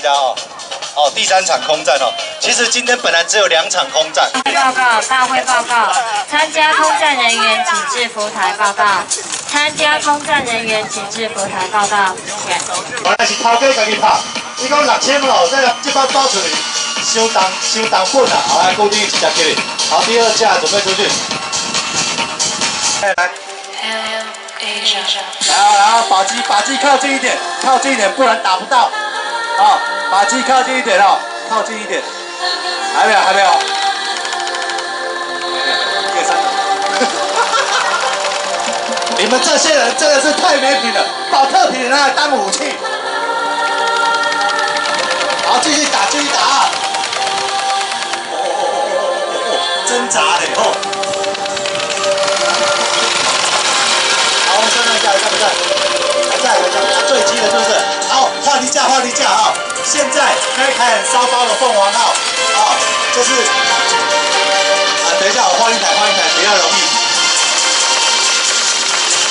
参加哦。哦，第三场空战哦。其实今天本来只有两场空战。报告，大会报告，参加空战人员请至服台报告。参加空战人员请至服台报告。原来是头家家己拍，伊讲六千咯，这个这包包出去，相当相当本啊！好，来固定一只给你。好，第二架准备出去。来来。来来，把机把机靠近一点，靠近一点，不然打不到。好，把机靠近一点哦，靠近一点。还没有，还没有。一二三 你们这些人真的是太没品了，把特品拿来当武器。一架，啊！现在开开很烧包的凤凰号，啊，这是啊，等一下我换一台，换一台比较容易。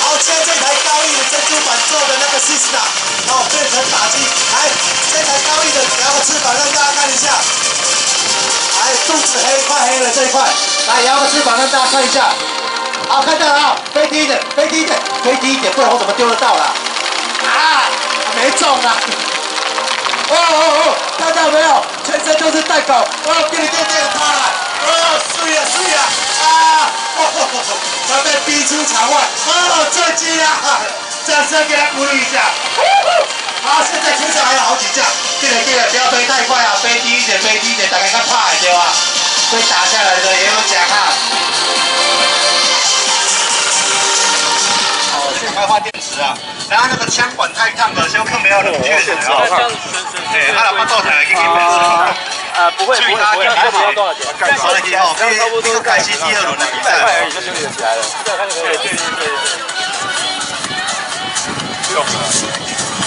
好，现在这台高翼的珍珠板做的那个 s i s t a 哦，变成打击，来，这台高翼的摇个翅膀让大家看一下，来，肚子黑，快黑了这一块，来摇个翅膀让大家看一下，好，看到了啊，飞低一点，飞低一点，飞低一点，不然我怎么丢得到啦？啊，没中啊！哦哦哦，看到没有？全身都是带狗，哦，给你垫垫他了，哦，碎啊碎啊，啊，哦，他被逼出场外，哦，震惊了，掌声给他鼓励一下。好，现在全场还有好几架，对了对了不要飞太快啊，飞低一点，飞低一点，大家看怕对吧？被打开换电池啊。然后那个枪管太烫了，就更没有冷却的哦。哎，他老爸倒台，给你买。呃，不会不会不会，这不要多少钱？好的，好，这个这个开启第二轮一百块而已就修理得起来了。对。对对对对。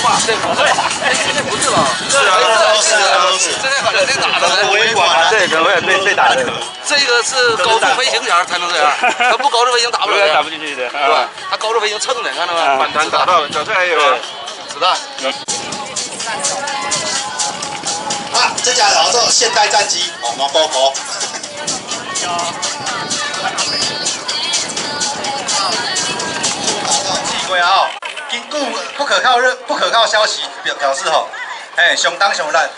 哇，这不对，哎，这不是吧？是啊，都是啊，都是。这个可能被打的，违管啊，这可能会被被打的。这个是高速飞行前才能这样，他不高速飞行打不了，打不进去的，对吧？他高速飞行蹭的，看到没？反弹打到，脚下还有子弹。啊，这架叫做现代战机，哦，毛包壳。奇怪啊！根据不可靠热不可靠消息表表示吼，哎，上当上烂，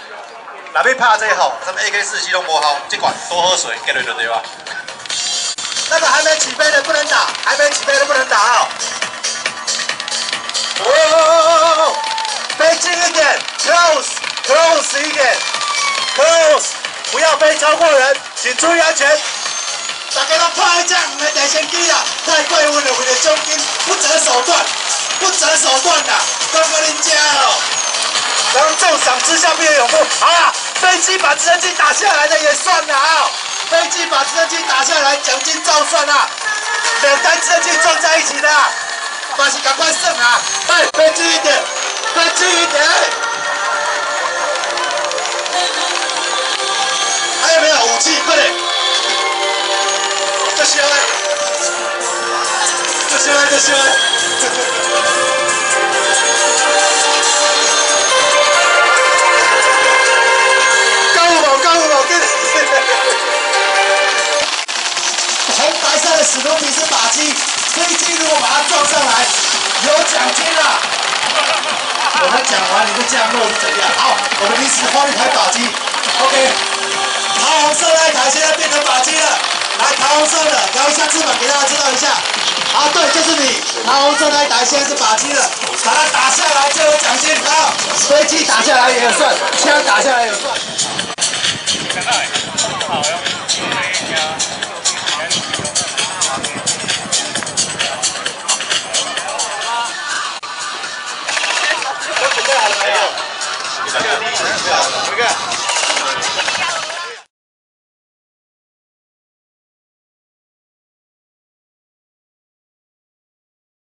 若要拍这吼，什么 AK 四七拢无效，这款多喝水，给对对对吧？那个还没起飞的不能打，还没起飞的不能打哦。哦，飞近一点，close，close 一点，close，不要飞超过人，请注意安全。大家都拍一架，唔系地升机啦，太贵温了，为了奖金不择手段。不择手段的，哥哥您家哦！然后重赏之下必有勇夫。好了，飞机把直升机打下来的也算了啊！飞机把直升机打下来，奖金照算啊！两台直升机撞在一起的，马西赶快胜啊！快，飞近一点，飞近一点。色的史努比是靶机，飞机如果把它撞上来，有奖金啦！我还讲完，你就降落是怎样？好，我们临时换一台靶机，OK。桃红色那一台现在变成靶机了，来，桃红色的摇一下翅膀给大家知道一下。啊，对，就是你，桃红色那一台现在是靶机了，把它打下来就有奖金。好，飞机打下来也有算，枪打下来也有算。好哟。